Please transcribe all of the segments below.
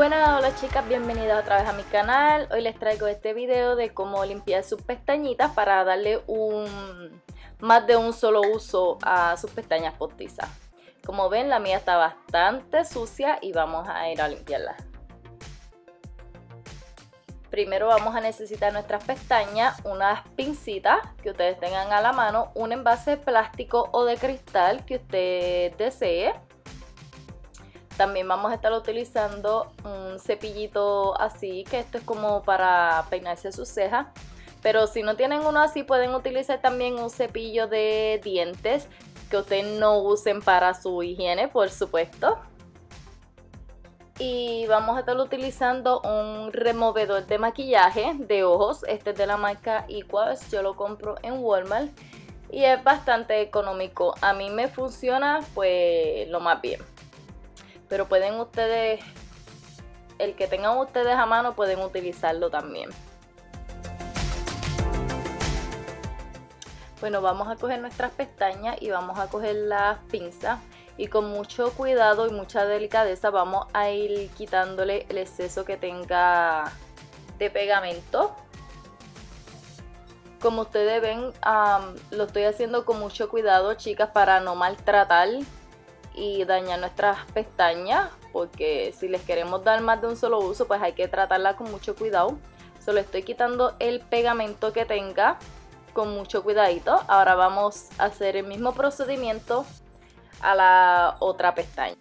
Buenas, hola chicas, bienvenidas otra vez a mi canal. Hoy les traigo este video de cómo limpiar sus pestañitas para darle un más de un solo uso a sus pestañas postizas. Como ven, la mía está bastante sucia y vamos a ir a limpiarla. Primero vamos a necesitar nuestras pestañas, unas pincitas que ustedes tengan a la mano, un envase plástico o de cristal que usted desee. También vamos a estar utilizando un cepillito así, que esto es como para peinarse sus cejas. Pero si no tienen uno así, pueden utilizar también un cepillo de dientes que ustedes no usen para su higiene, por supuesto y vamos a estar utilizando un removedor de maquillaje de ojos. Este es de la marca Equals, yo lo compro en Walmart y es bastante económico. A mí me funciona pues lo más bien. Pero pueden ustedes, el que tengan ustedes a mano pueden utilizarlo también. Bueno, vamos a coger nuestras pestañas y vamos a coger las pinzas y con mucho cuidado y mucha delicadeza vamos a ir quitándole el exceso que tenga de pegamento. Como ustedes ven, lo estoy haciendo con mucho cuidado, chicas, para no maltratar y dañar nuestras pestañas, porque si les queremos dar más de un solo uso, pues hay que tratarla con mucho cuidado. Solo estoy quitando el pegamento que tenga con mucho cuidadito. Ahora vamos a hacer el mismo procedimiento a la otra pestaña.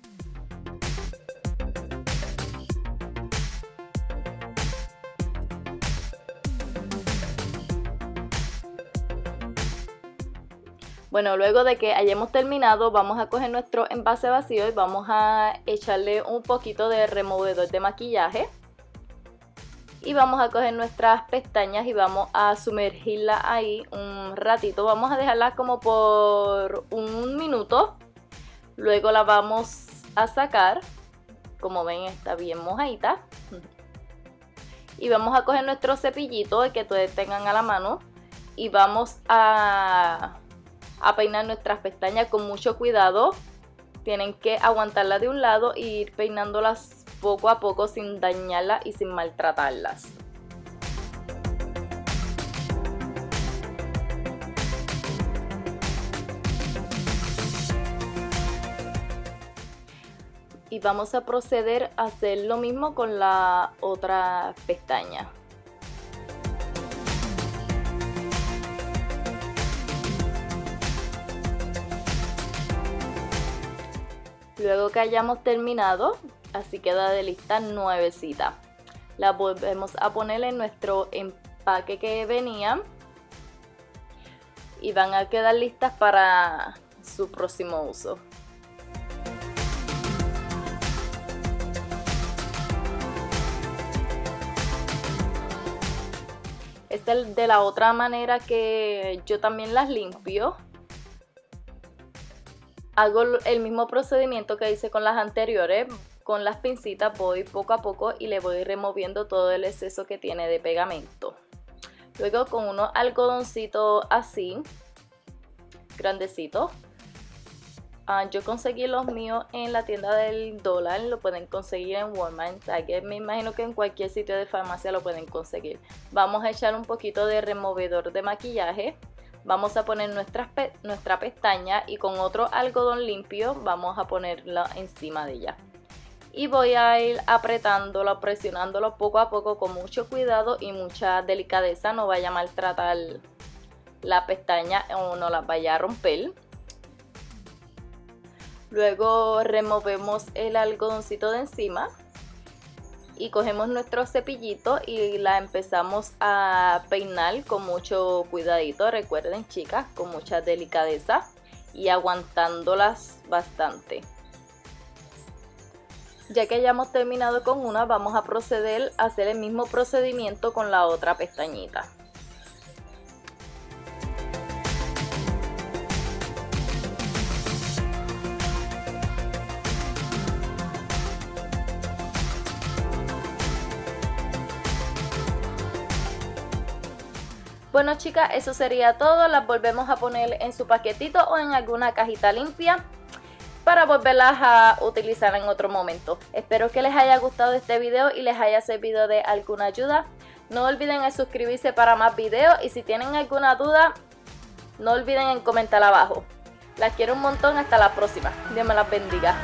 Bueno, luego de que hayamos terminado, vamos a coger nuestro envase vacío y vamos a echarle un poquito de removedor de maquillaje. Y vamos a coger nuestras pestañas y vamos a sumergirla ahí un ratito. Vamos a dejarla como por un minuto Luego la vamos a sacar. Como ven está bien mojadita. Y vamos a coger nuestro cepillito que ustedes tengan a la mano. Y vamos a, a peinar nuestras pestañas con mucho cuidado. Tienen que aguantarla de un lado e ir peinándolas poco a poco sin dañarlas y sin maltratarlas. y vamos a proceder a hacer lo mismo con la otra pestaña. Luego que hayamos terminado, así queda de lista nuevecita. La volvemos a poner en nuestro empaque que venía y van a quedar listas para su próximo uso. Esta es de la otra manera que yo también las limpio. Hago el mismo procedimiento que hice con las anteriores. Con las pincitas voy poco a poco y le voy removiendo todo el exceso que tiene de pegamento. Luego con unos algodoncitos así, grandecitos, Ah, yo conseguí los míos en la tienda del dólar, lo pueden conseguir en Walmart, me imagino que en cualquier sitio de farmacia lo pueden conseguir. Vamos a echar un poquito de removedor de maquillaje, vamos a poner nuestra, nuestra pestaña y con otro algodón limpio vamos a ponerla encima de ella. Y voy a ir apretándolo, presionándolo poco a poco con mucho cuidado y mucha delicadeza, no vaya a maltratar la pestaña o no la vaya a romper. Luego removemos el algodoncito de encima y cogemos nuestro cepillito y la empezamos a peinar con mucho cuidadito, recuerden chicas, con mucha delicadeza y aguantándolas bastante. Ya que hayamos terminado con una, vamos a proceder a hacer el mismo procedimiento con la otra pestañita. Bueno chicas, eso sería todo. Las volvemos a poner en su paquetito o en alguna cajita limpia para volverlas a utilizar en otro momento. Espero que les haya gustado este video y les haya servido de alguna ayuda. No olviden suscribirse para más videos y si tienen alguna duda, no olviden en comentar abajo. Las quiero un montón, hasta la próxima. Dios me las bendiga.